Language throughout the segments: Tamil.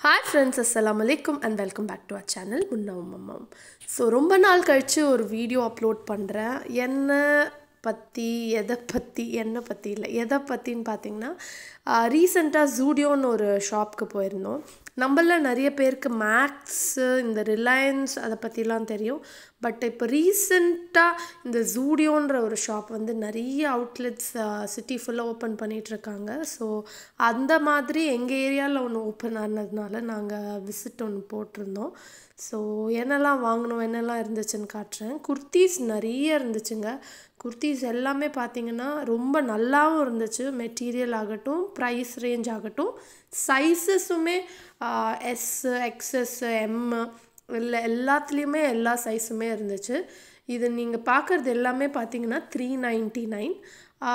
ஹாய் ஃப்ரெண்ட்ஸ் அஸ்லாம் வலைக்கும் and welcome back to our channel முன்னாவும் அம்மாவும் ஸோ ரொம்ப நாள் கழித்து ஒரு வீடியோ அப்லோட் பண்ணுறேன் என்ன பற்றி எதை பற்றி என்ன பற்றி இல்லை எதை பற்றின்னு பார்த்தீங்கன்னா ரீசெண்டாக ஜூடியோன்னு ஒரு ஷாப்க்கு போயிருந்தோம். நம்மள நிறைய பேருக்கு மேக்ஸு இந்த ரிலையன்ஸ் அதை பற்றிலாம் தெரியும். பட் இப்போ ரீசெண்டாக இந்த ஜூடியோன்ற ஒரு ஷாப் வந்து நிறைய அவுட்லெட்ஸ் சிட்டி ஃபுல்லாக ஓப்பன் பண்ணிகிட்ருக்காங்க ஸோ அந்த மாதிரி எங்கள் ஏரியாவில் ஒன்று ஓப்பன் ஆனதுனால நாங்கள் விசிட் ஒன்று போட்டிருந்தோம். ஸோ என்னெல்லாம் வாங்கினோம் என்னெல்லாம் இருந்துச்சுன்னு காட்டுறேன். குர்த்தீஸ் நிறைய இருந்துச்சுங்க. குர்த்தீஸ் எல்லாமே பார்த்திங்கன்னா ரொம்ப நல்லாவும் இருந்துச்சு. மெட்டீரியல் ஆகட்டும் ப்ரைஸ் ரேஞ்ச் ஆகட்டும் சைஸஸுமே எஸ் எக்ஸஸ் எம் இல்லை எல்லாத்துலேயுமே எல்லா சைஸுமே இருந்துச்சு. இது நீங்கள் பார்க்குறது எல்லாமே பார்த்தீங்கன்னா த்ரீ நைன்ட்டி நைன்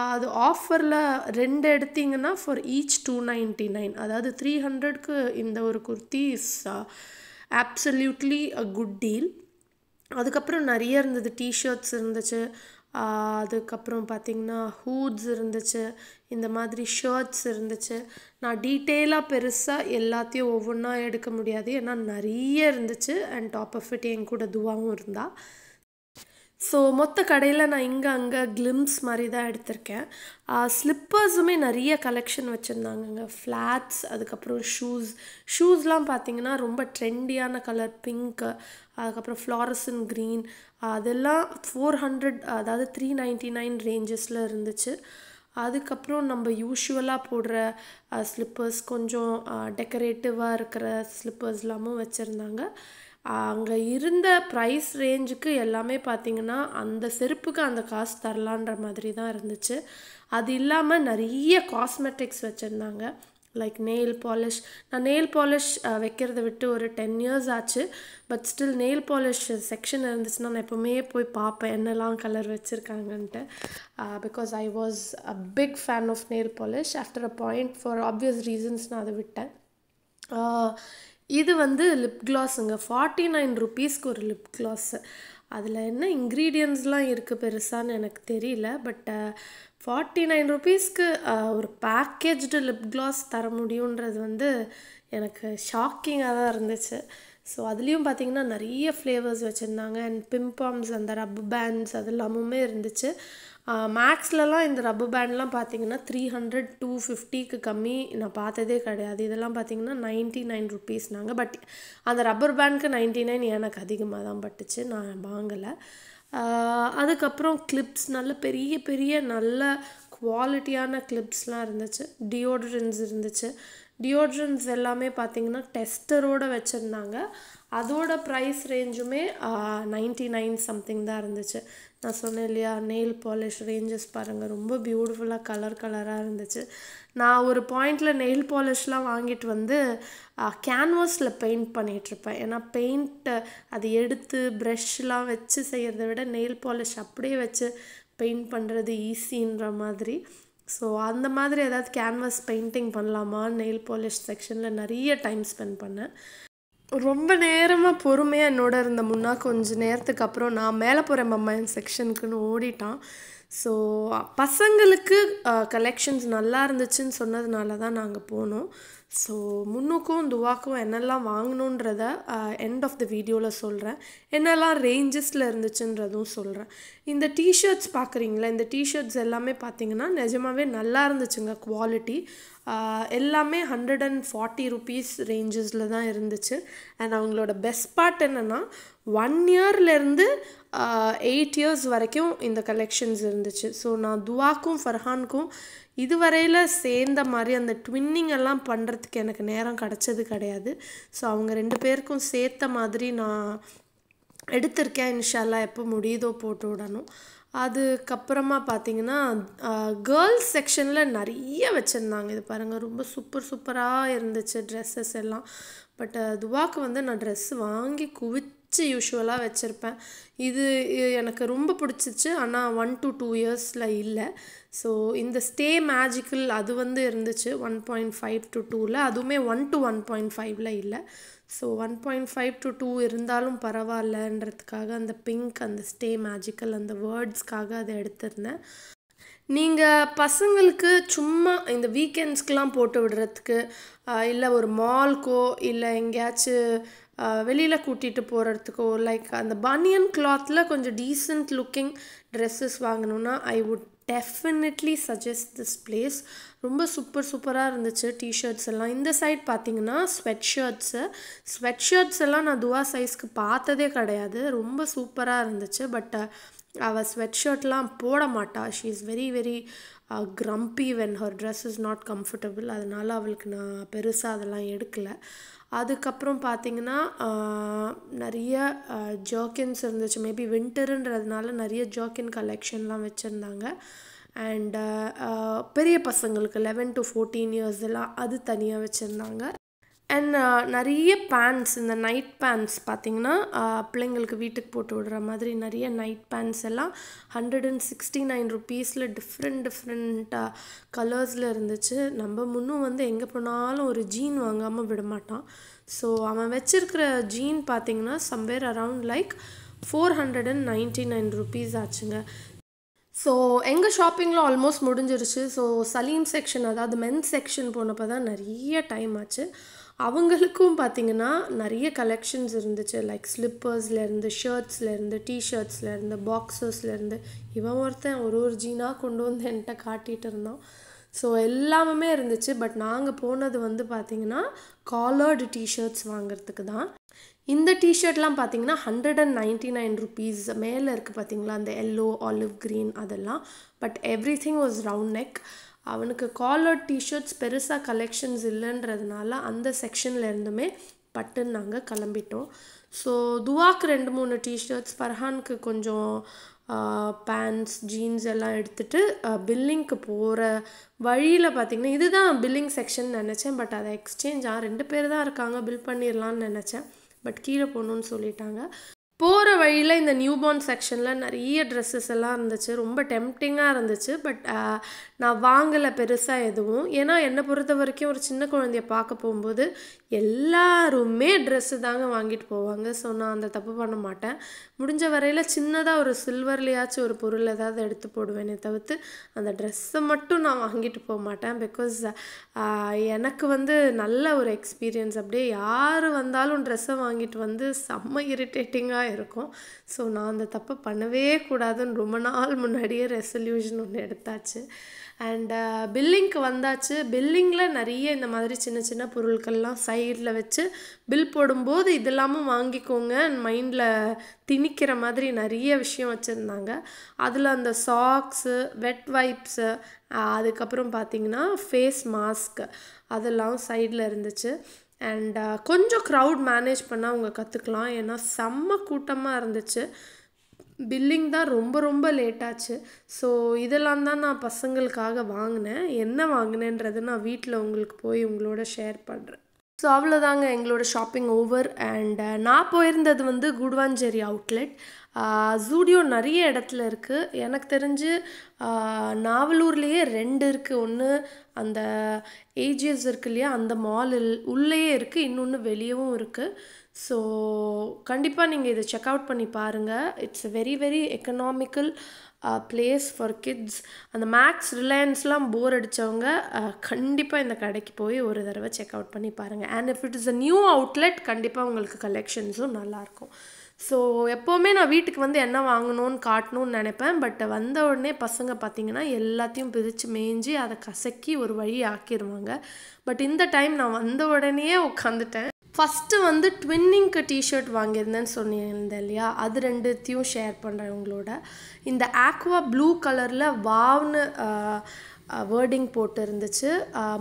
அது ஆஃபரில் ரெண்டு எடுத்தீங்கன்னா for each two ninety nine அதாவது த்ரீ ஹண்ட்ரட்க்கு இந்த ஒரு kurti is absolutely a good deal அதுக்கப்புறம் நிறைய இருந்தது டிஷர்ட்ஸ் இருந்துச்சு. அதுக்கப்புறம் பார்த்திங்கன்னா ஹூட்ஸ் இருந்துச்சு இந்த மாதிரி ஷர்ட்ஸ் இருந்துச்சு. நான் டீட்டெயிலாக பெருசாக எல்லாத்தையும் ஒவ்வொன்றா எடுக்க முடியாது. ஏன்னா நிறைய இருந்துச்சு. அண்ட் டாப் ஆஃப் இட் என் கூட துவாவும் இருந்தால் ஸோ மொத்த கடையில் நான் இங்கே அங்கே கிளிம்ஸ் மாதிரி தான் எடுத்திருக்கேன். ஸ்லிப்பர்ஸுமே நிறைய கலெக்ஷன் வச்சுருந்தாங்கங்க. ஃப்ளாட்ஸ் அதுக்கப்புறம் ஷூஸ் ஷூஸ்லாம் பார்த்தீங்கன்னா ரொம்ப ட்ரெண்டியான கலர் பிங்க்கு அதுக்கப்புறம் ஃப்ளாரசன் க்ரீன் அதெல்லாம் ஃபோர் ஹண்ட்ரட் அதாவது த்ரீ நைன்ட்டி நைன் ரேஞ்சஸில் இருந்துச்சு. அதுக்கப்புறம் நம்ம யூஷுவலாக போடுற ஸ்லிப்பர்ஸ் கொஞ்சம் டெக்கரேட்டிவாக இருக்கிற ஸ்லிப்பர்ஸ்லாமும் வச்சுருந்தாங்க. அங்கே இருந்த ப்ரைஸ் ரேஞ்சுக்கு எல்லாமே பார்த்திங்கன்னா அந்த செருப்புக்கு அந்த காசு தரலான்ற மாதிரி தான் இருந்துச்சு. அது இல்லாமல் நிறைய காஸ்மெட்டிக்ஸ் வச்சுருந்தாங்க. லைக் நெயில் பாலிஷ் நான் நெயில் பாலிஷ் வைக்கிறத விட்டு ஒரு டென் இயர்ஸ் ஆச்சு. But still nail polish section இருந்துச்சுன்னா நான் எப்போவுமே போய் பார்ப்பேன் என்னெல்லாம் colour வச்சுருக்காங்கன்ட்டு. Because I was a big fan of nail polish after a point for obvious reasons நான் அதை விட்டேன். இது வந்து லிப் கிளாஸுங்க ஃபார்ட்டி நைன் ருபீஸ்க்கு ஒரு லிப் கிளாஸு அதில் என்ன இன்க்ரீடியன்ஸ்லாம் இருக்குது பெருசான்னு எனக்கு தெரியல பட் ஃபார்ட்டி நைன் ருபீஸ்க்கு ஒரு பேக்கேஜ்டு லிப் கிளாஸ் தர முடியுன்றது வந்து எனக்கு ஷாக்கிங்காக தான் இருந்துச்சு. ஸோ அதுலேயும் பார்த்திங்கன்னா நிறைய ஃப்ளேவர்ஸ் வச்சுருந்தாங்க. அண்ட் பிம்பாம்ஸ் அந்த ரப்பர் பேண்ட்ஸ் அது எல்லாமுமே இருந்துச்சு மேக்ஸ்லலாம் இந்த ரப்பர் பேண்ட்லாம் பார்த்தீங்கன்னா த்ரீ ஹண்ட்ரட் டூ ஃபிஃப்டிக்கு கம்மி நான் பார்த்ததே கிடையாது. இதெல்லாம் பார்த்தீங்கன்னா நைன்ட்டி நைன் ருபீஸ்னாங்க பட் அந்த ரப்பர் பேண்ட்க்கு நைன்ட்டி நைன் எனக்கு அதிகமாக தான் பட்டுச்சு. நான் வாங்கலை. அதுக்கப்புறம் கிளிப்ஸ் நல்ல பெரிய பெரிய நல்ல குவாலிட்டியான கிளிப்ஸ்லாம் இருந்துச்சு. டியோட்ரன்ஸ் இருந்துச்சு. டியோட்ரன்ஸ் எல்லாமே பார்த்திங்கன்னா டெஸ்டரோடு வச்சுருந்தாங்க. அதோட ப்ரைஸ் ரேஞ்சுமே நைன்ட்டி நைன் சம்திங் தான் இருந்துச்சு. நான் சொன்னேன் இல்லையா நெயில் பாலிஷ் ரேஞ்சஸ் பாருங்கள் ரொம்ப பியூட்டிஃபுல்லாக கலர் கலராக இருந்துச்சு. நான் ஒரு பாயிண்டில் நெயில் பாலிஷ்லாம் வாங்கிட்டு வந்து கேன்வாஸில் பெயிண்ட் பண்ணிகிட்ருப்பேன் ஏன்னா பெயிண்ட்டை அது எடுத்து ப்ரெஷ்லாம் வச்சு செய்கிறத விட நெயில் பாலிஷ் அப்படியே வச்சு பெயிண்ட் பண்ணுறது ஈஸின்ற மாதிரி. ஸோ அந்த மாதிரி ஏதாவது கேன்வாஸ் பெயிண்டிங் பண்ணலாமா? நெயில் பாலிஷ் செக்ஷனில் நிறைய டைம் ஸ்பெண்ட் பண்ணேன். ரொம்ப நேரமாக பொறுமையாக என்னோட இருந்த முன்னா கொஞ்சம் நேரத்துக்கு அப்புறம் நான் மேலே போகிறேன் மம்மா என் செக்ஷனுக்குன்னு ஓடிட்டான். ஸோ பசங்களுக்கு கலெக்ஷன்ஸ் நல்லா இருந்துச்சுன்னு சொன்னதுனால தான் நாங்கள் போனோம். ஸோ முன்னுக்கும் துவாக்கும் என்னெல்லாம் வாங்கணுன்றத எண்ட் ஆஃப் த வீடியோவில் சொல்கிறேன் என்னெல்லாம் ரேஞ்சஸில் இருந்துச்சுன்றதும் சொல்கிறேன் இந்த டிஷர்ட்ஸ் பார்க்குறீங்களா இந்த டிஷர்ட்ஸ் எல்லாமே பார்த்தீங்கன்னா நிஜமாகவே நல்லா இருந்துச்சுங்க குவாலிட்டி எல்லாமே ஹண்ட்ரட் அண்ட் ஃபார்ட்டி ருபீஸ் ரேஞ்சஸில் தான் இருந்துச்சு. அண்ட் அவங்களோட பெஸ்ட் பார்ட் என்னென்னா ஒன் இயர்லேருந்து எயிட் இயர்ஸ் வரைக்கும் இந்த கலெக்ஷன்ஸ் இருந்துச்சு. ஸோ நான் துவாக்கும் ஃபர்ஹானுக்கும் இதுவரையில் சேர்ந்த மாதிரி அந்த ட்வின்னிங் எல்லாம் பண்ணுறதுக்கு எனக்கு நேரம் கிடச்சது கிடையாது. ஸோ அவங்க ரெண்டு பேருக்கும் சேர்த்த மாதிரி நான் எடுத்திருக்கேன். இன்ஷால்லா எப்போ முடியுதோ போட்டு விடணும். அதுக்கப்புறமா பார்த்தீங்கன்னா கேர்ள்ஸ் செக்ஷனில் நிறைய வச்சுருந்தாங்க. இது பாருங்கள் ரொம்ப சூப்பர் சூப்பராக இருந்துச்சு ட்ரெஸ்ஸஸ் எல்லாம். பட் துவாக்கு வந்து நான் ட்ரெஸ் வாங்கி குவிச்சு யூஸ்வலாக வச்சுருப்பேன். இது எனக்கு ரொம்ப பிடிச்சிச்சு. ஆனால் ஒன் டு டூ இயர்ஸில் இல்லை. ஸோ இந்த ஸ்டே மேஜிக்கல் அது வந்து இருந்துச்சு. ஒன் பாயிண்ட் ஃபைவ் டு டூவில் அதுவுமே ஒன் டு ஒன் பாயிண்ட் ஃபைவ்ல இல்லை. So one point five to two இருந்தாலும் பரவாயில்லன்றதுக்காக அந்த பிங்க் அந்த ஸ்டே மேஜிக்கல் அந்த வேர்ட்ஸ்க்காக அதை எடுத்திருந்தேன். நீங்கள் பசங்களுக்கு சும்மா இந்த வீக்கெண்ட்ஸ்க்கெலாம் போட்டு விடுறதுக்கு இல்லை ஒரு மால்க்கோ இல்லை எங்கேயாச்சும் வெளியில் கூட்டிகிட்டு போகிறதுக்கோ லைக் அந்த பனியன் கிளாத்தில் கொஞ்சம் decent looking dresses வாங்கணுன்னா I would definitely suggest this place ரொம்ப சூப்பர் சூப்பராக இருந்துச்சு. டிஷர்ட்ஸ் எல்லாம். இந்த சைட் பார்த்தீங்கன்னா ஸ்வெட் ஷர்ட்ஸு ஸ்வெட் ஷர்ட்ஸ் எல்லாம் நான் துவா சைஸ்க்கு பார்த்ததே கிடையாது. ரொம்ப சூப்பராக இருந்துச்சு. பட் அவள் ஸ்வெட் ஷர்ட்லாம் போட மாட்டா. She is very very grumpy when her dress is not comfortable அதனால் அவளுக்கு நான் பெருசாக அதெல்லாம் எடுக்கலை. அதுக்கப்புறம் பார்த்தீங்கன்னா நிறைய ஜர்க்கின்ஸ் இருந்துச்சு. மேபி வின்டருன்றதுனால நிறைய ஜர்க்கின் கலெக்ஷன்லாம் வச்சுருந்தாங்க. அண்ட் பெரிய பசங்களுக்கு லெவன் டு ஃபோர்டீன் இயர்ஸ் எல்லாம் அது தனியாக வச்சுருந்தாங்க. அண்ட் uh, நிறைய பேண்ட்ஸ் இந்த நைட் பேண்ட்ஸ் பார்த்திங்கன்னா uh, பிள்ளைங்களுக்கு வீட்டுக்கு போட்டு விடுற மாதிரி நிறைய நைட் பேண்ட்ஸ் எல்லாம் ஹண்ட்ரட் அண்ட் சிக்ஸ்டி நைன் ருபீஸில் டிஃப்ரெண்ட் டிஃப்ரெண்ட் கலர்ஸில் இருந்துச்சு. நம்ம முன்னும் வந்து எங்கே போனாலும் ஒரு ஜீன் வாங்காமல் விட மாட்டான். ஸோ அவன் வச்சிருக்கிற ஜீன் பார்த்திங்கன்னா somewhere around like four hundred and ninety nine rupees ஆச்சுங்க. ஸோ எங்கள் ஷாப்பிங்கில் ஆல்மோஸ்ட் முடிஞ்சிருச்சு. ஸோ சலீம் செக்ஷன் அதாவது மென்ஸ் செக்ஷன் போனப்போ தான் நிறைய டைம் ஆச்சு. அவங்களுக்கும் பார்த்திங்கன்னா நிறைய கலெக்ஷன்ஸ் இருந்துச்சு. லைக் ஸ்லிப்பர்ஸ்லேருந்து ஷர்ட்ஸ்லேருந்து டிஷர்ட்ஸ்லேருந்து பாக்ஸர்ஸ்லேருந்து இவன் ஒருத்தன் ஒரு ஒரு ஜீனாக கொண்டு வந்து என்கிட்ட காட்டிகிட்டு இருந்தான். ஸோ எல்லாமே இருந்துச்சு. பட் நாங்கள் போனது வந்து பார்த்திங்கன்னா காலர்டு டிஷர்ட்ஸ் வாங்குறதுக்கு தான். இந்த டிஷர்ட்லாம் பார்த்தீங்கன்னா hundred and ninety nine rupees மேலே இருக்குது பார்த்தீங்களா அந்த எல்லோ ஆலிவ் க்ரீன் அதெல்லாம். But everything was round neck அவனுக்கு காலர் டிஷர்ட்ஸ் பெருசாக கலெக்ஷன்ஸ் இல்லைன்றதுனால அந்த செக்ஷனில் இருந்துமே பட்டுன்னு நாங்கள் கிளம்பிட்டோம். ஸோ துவாக்கு ரெண்டு மூணு டிஷர்ட்ஸ் ஃபர்ஹானுக்கு கொஞ்சம் பேண்ட்ஸ் ஜீன்ஸ் எல்லாம் எடுத்துகிட்டு பில்லிங்க்கு போகிற வழியில் பார்த்திங்கன்னா இதுதான் பில்லிங் செக்ஷன் நினச்சேன். பட் அதை எக்ஸ்சேஞ்ச் ரெண்டு பேர் தான் இருக்காங்க. பில் பண்ணிடலான்னு நினச்சேன். பட் கீழே போகணுன்னு சொல்லிட்டாங்க. போகிற வழியில் இந்த நியூபார்ன் செக்ஷனில் நிறைய ட்ரெஸ்ஸஸ் எல்லாம் இருந்துச்சு. ரொம்ப டெம்டிங்காக இருந்துச்சு. பட் நான் வாங்கலை பெருசாக எதுவும். ஏன்னா என்னை பொறுத்த வரைக்கும் ஒரு சின்ன குழந்தைய பார்க்க போகும்போது எல்லாருமே ட்ரெஸ்ஸு தாங்க வாங்கிட்டு போவாங்க. ஸோ நான் அந்த தப்பு பண்ண மாட்டேன். முடிஞ்ச வரையில் சின்னதாக ஒரு சில்வர்லையாச்சும் ஒரு பொருள் ஏதாவது எடுத்து போடுவேனே தவிர்த்து அந்த ட்ரெஸ்ஸை மட்டும் நான் வாங்கிட்டு போக மாட்டேன். பிகாஸ் எனக்கு வந்து நல்ல ஒரு எக்ஸ்பீரியன்ஸ் அப்படியே யார் வந்தாலும் ட்ரெஸ்ஸை வாங்கிட்டு வந்து செம்ம இரிட்டேட்டிங்காக இருக்கும். ஸோ நான் அந்த தப்பை பண்ணவே கூடாதுன்னு ரொம்ப நாள் முன்னாடியே ரெசல்யூஷன் ஒன்று எடுத்தாச்சு. அண்ட் பில்லிங்க்கு uh, வந்தாச்சு. பில்லிங்கில் நிறைய இந்த மாதிரி சின்ன சின்ன பொருட்கள்லாம் சைடில் வச்சு பில் போடும்போது இதெல்லாமும் வாங்கிக்கோங்க. மைண்டில் திணிக்கிற மாதிரி நிறைய விஷயம் வச்சுருந்தாங்க. அதில் அந்த சாக்ஸு வெட் வைப்ஸு அதுக்கப்புறம் பார்த்திங்கன்னா ஃபேஸ் மாஸ்க் அதெல்லாம் சைடில் இருந்துச்சு. அண்ட் uh, கொஞ்சம் க்ரௌட் மேனேஜ் பண்ண அவங்க கற்றுக்கலாம் ஏன்னா செம்ம கூட்டமாக இருந்துச்சு. பில்லிங் தான் ரொம்ப ரொம்ப லேட்டாச்சு ஸோ இதெல்லாம் தான் நான் பசங்களுக்காக வாங்கினேன். என்ன வாங்கினேன்றது நான் வீட்டில் உங்களுக்கு போய் உங்களோட ஷேர் பண்ணுறேன் ஸோ அவ்வளோதாங்க எங்களோட ஷாப்பிங் ஓவர் அண்ட் நான் போயிருந்தது வந்து குடுவாஞ்சேரி அவுட்லெட் ஜூடியோ நிறைய இடத்துல இருக்குது எனக்கு தெரிஞ்சு நாவலூர்லேயே ரெண்டு இருக்குது ஒன்று அந்த ஏஜிஎஸ் இருக்கு இல்லையா? அந்த மால் உள்ளேயே இருக்குது இன்னொன்று வெளியவும் இருக்குது ஸோ கண்டிப்பாக நீங்கள் இதை செக் அவுட் பண்ணி பாருங்கள் it's very very economical place for kids அந்த மேக்ஸ் ரிலையன்ஸ்லாம் போர் அடித்தவங்க கண்டிப்பாக இந்த கடைக்கு போய் ஒரு தடவை செக் அவுட் பண்ணி பாருங்கள் and if it is a new outlet கண்டிப்பாக உங்களுக்கு கலெக்ஷன்ஸும் நல்லாயிருக்கும் ஸோ எப்போவுமே நான் வீட்டுக்கு வந்து என்ன வாங்கணும்னு காட்டணும்னு நினைப்பேன். பட் வந்த உடனே பசங்க பார்த்திங்கன்னா எல்லாத்தையும் பிரித்து மேய்ஞ்சி அதை கசக்கி ஒரு வழி ஆக்கிடுவாங்க பட் இந்த டைம் நான் வந்த உடனேயே உட்காந்துட்டேன் ஃபஸ்ட்டு வந்து ட்வின்னிங்க்கு டிஷர்ட் வாங்கியிருந்தேன்னு சொன்னிருந்தேன் இல்லையா? அது ரெண்டுத்தையும் ஷேர் பண்ணுறேன் உங்களோட. இந்த ஆக்வா ப்ளூ கலரில் வாவ்னு வேர்டிங் போட்டு இருந்துச்சு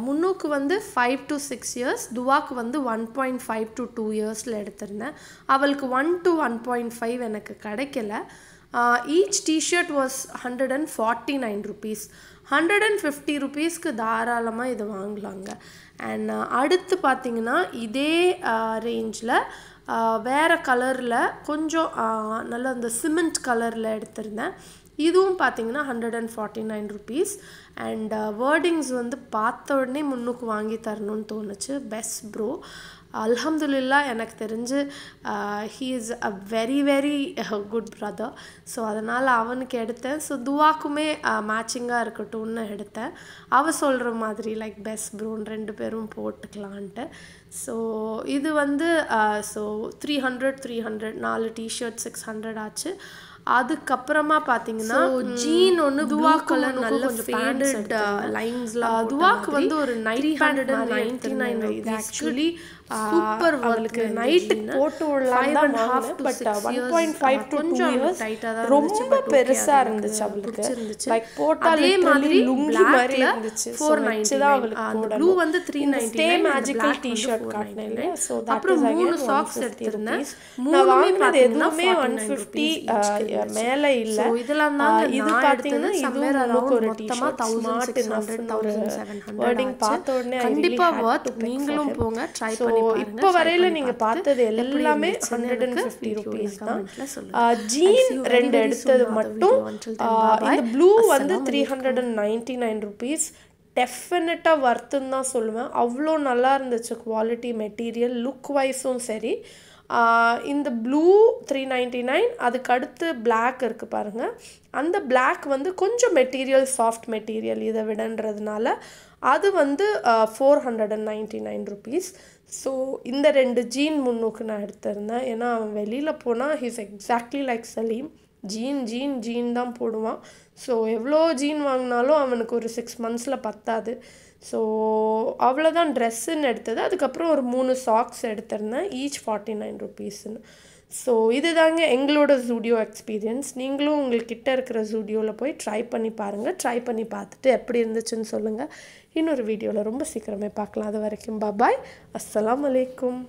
முன்னூக்கு வந்து ஃபைவ் டு சிக்ஸ் இயர்ஸ் துவாக்கு வந்து one point five to two இயர்ஸில் எடுத்திருந்தேன். அவளுக்கு one to one point five எனக்கு கிடைக்கல. Each T-shirt was hundred and forty nine rupees hundred and fifty ருபீஸ்க்கு தாராளமாக இது வாங்கலாங்க. அண்ட் அடுத்து பார்த்திங்கன்னா இதே ரேஞ்சில் வேறு கலரில் கொஞ்சம் நல்ல அந்த சிமெண்ட் கலரில் எடுத்திருந்தேன். இதுவும் பார்த்தீங்கன்னா hundred and forty nine rupees and wordings வந்து பார்த்த உடனே முன்னுக்கு வாங்கி தரணும்னு தோணுச்சு. பெஸ்ட் ப்ரோ அல்ஹம்துலில்லா எனக்கு தெரிஞ்சு he is a very very good brother so அதனால் அவனுக்கு எடுத்தேன். ஸோ துவாக்குமே uh, மேட்சிங்காக இருக்கட்டும்னு எடுத்தேன். அவ சொல்கிற மாதிரி லைக் பெஸ்ட் ப்ரோன்னு ரெண்டு பேரும் போட்டுக்கலான்ட்டு. ஸோ இது வந்து so three hundred three hundred நாலு டிஷர்ட் சிக்ஸ் ஹண்ட்ரட் ஆச்சு. அதுக்கப்புறமா பார்த்தீங்கன்னா ஜீன் ஒன்று துவா கலர் நல்ல ஃபேண்டட் லைன்ஸ்லாம் துவாக்கு வந்து ஒரு night hundred ninety nine actually super அவளுக்கு நைட்டு போட்டு விடலாம். But one point five to two years ரொம்ப பெருசா இருந்துச்சு அவளுக்கு. லைக் போட்டா அதே மாதிரி லுங்கி மாதிரி இருந்துச்சு. ஃபோர் நைன்டி தான் அவளுக்கு ப்ளூ வந்து three ninety stay magical T-shirt காட்டினேன் இல்லையா? ஸோ அப்புறம் மூணு சாக்ஸ் எடுத்திருந்தேன். நான் வாங்கினது பார்த்தீங்கன்னா எதுவுமே ஒன் ஃபிஃப்டி மேல இல்ல. இதெல்லாம் தான் இது நான் எடுத்தது இதுவும் around ஒரு டிஷர்ட் தௌசண்ட் ஸ்மார்ட் இனஃப்னு ஒரு வேர்டிங் பார்த்த உடனே I கண்டிப்பா really had worth to pick நீங்களும். போங்க ட்ரை பண்ணி இப்போ வரையில நீங்க பார்த்தது எல்லாமே ஹண்ட்ரட் அண்ட் ஃபிஃப்டி ருபீஸ் தான். ஜீன் ரெண்டு எடுத்தது மட்டும். இந்த ப்ளூ வந்து three hundred and ninety nine rupees டெஃபினட்டாக வர்த்துன்னு தான் சொல்லுவேன். அவ்வளோ நல்லா இருந்துச்சு குவாலிட்டி மெட்டீரியல் லுக் வைஸும் சரி. இந்த ப்ளூ த்ரீ நைன்ட்டி நைன் அதுக்கு அடுத்து பிளாக் இருக்குது பாருங்கள் அந்த பிளாக் வந்து கொஞ்சம் மெட்டீரியல் சாஃப்ட் மெட்டீரியல் இதை விடன்றதுனால அது வந்து four hundred and ninety nine rupees so இந்த ரெண்டு ஜீன் முன்னுக்கு நான் எடுத்திருந்தேன். ஏன்னா அவன் வெளியில் போனால் he's exactly like Salim jean jean jean தான் போடுவான். ஸோ எவ்வளோ ஜீன் வாங்கினாலும் அவனுக்கு ஒரு சிக்ஸ் மந்த்ஸில் பத்தாது. ஸோ அவ்வளோதான் ட்ரெஸ்ஸுன்னு எடுத்தது. அதுக்கப்புறம் ஒரு மூணு சாக்ஸ் எடுத்திருந்தேன். ஈச் ஃபார்ட்டி நைன் ருபீஸ்ன்னு ஸோ இதுதாங்க எங்களோட ஜூடியோ எக்ஸ்பீரியன்ஸ் நீங்களும் உங்கள்கிட்ட இருக்கிற ஜூடியோவில் போய் ட்ரை பண்ணி பாருங்கள் ட்ரை பண்ணி பார்த்துட்டு எப்படி இருந்துச்சுன்னு சொல்லுங்கள் இன்னொரு வீடியோவில் ரொம்ப சீக்கிரமே பார்க்கலாம். அது வரைக்கும் பாய் அஸ்லாம் வலைக்கும்